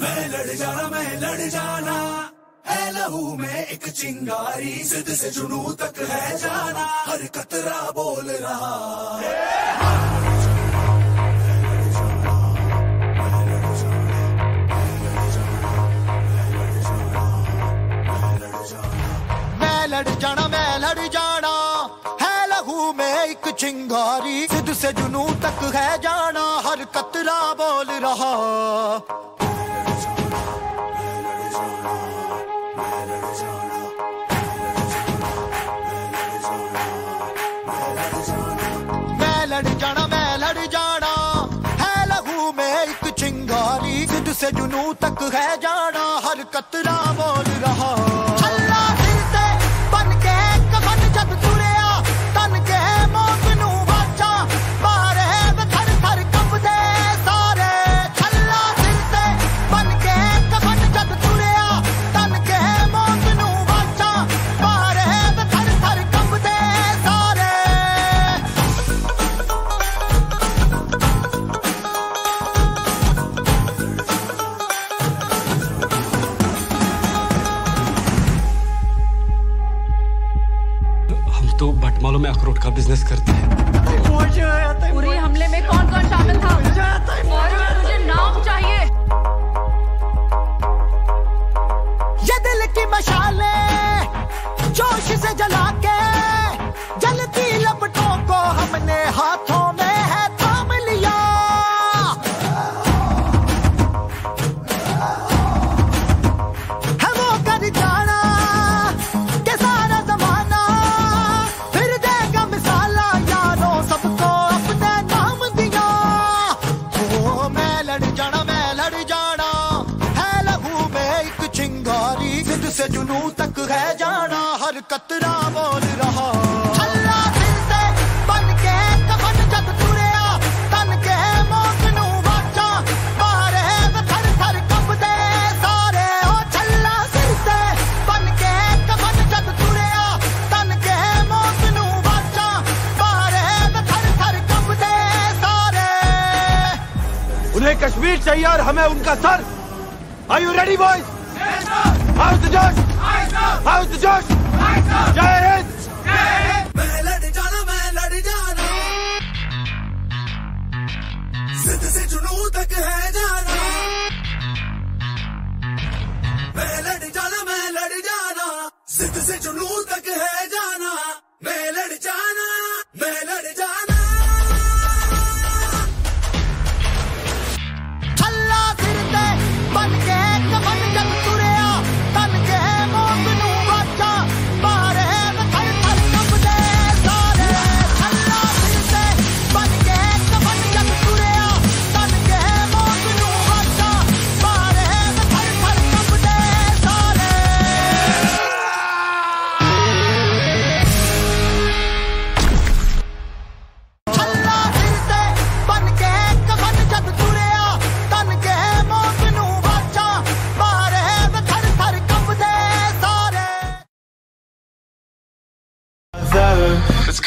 मैं लड़ जाना, मैं लड़ जाना। है लहू में एक चिंगारी जिद से जुनू तक है जाना। हर कतरा बोल रहा लड़ जाना, मैं लड़ जाना। है लहू में एक चिंगारी, सिद्ध से जुनू तक है जाना। हर कतरा बोल रहा लड़ जाना, मैं लड़ जाना। है लहू में एक चिंगारी सिद्ध से जुनू तक है जाना। तो भटमालों में अखरोट का बिज़नेस करते हैं। पूरे हमले में कौन कौन शामिल था? तक है जाना हर कतरा बोल रहा। छल्ला सिर से बन के कफन जब तुरिया तन के मौत नू वाचा मारे वे थर थर कंबदे सारे ओ छल्ला सिर से बन के कफन जब तुरिया तन के मौत नू वाचा मारे वे थर थर कंबदे सारे। उन्हें कश्मीर चाहिए और हमें उनका sir. Are you ready boys how the josh. Jai Hind. जिद जुनू तक है जाना। मैं लड़ जाना, मैं लड़ जाना। जिद से जुनू तक है जाना। मैं लड़ जाना।